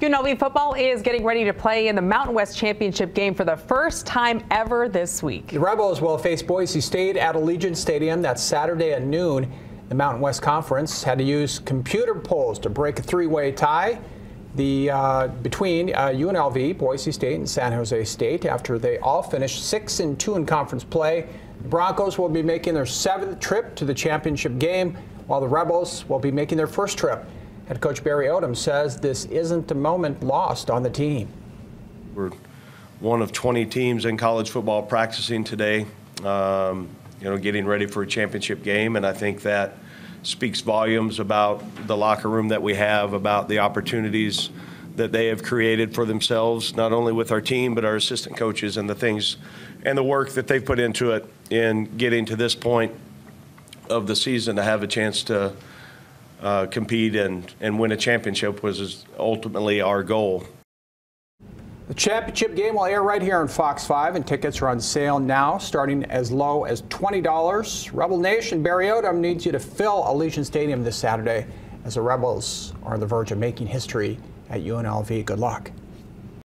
UNLV football is getting ready to play in the Mountain West Championship game for the first time ever this week. The Rebels will face Boise State at Allegiant Stadium. That's Saturday at noon. The Mountain West Conference had to use computer polls to break a three-way tie the, uh, between uh, UNLV, Boise State, and San Jose State after they all finished 6 and 2 in conference play. The Broncos will be making their seventh trip to the championship game, while the Rebels will be making their first trip. Head coach Barry Odom says this isn't a moment lost on the team. We're one of 20 teams in college football practicing today, um, you know, getting ready for a championship game, and I think that speaks volumes about the locker room that we have, about the opportunities that they have created for themselves, not only with our team, but our assistant coaches and the things and the work that they've put into it in getting to this point of the season to have a chance to uh, compete and, and win a championship was ultimately our goal. The championship game will air right here on Fox 5, and tickets are on sale now, starting as low as $20. Rebel Nation, Barry Odom needs you to fill Allegiant Stadium this Saturday as the Rebels are on the verge of making history at UNLV. Good luck.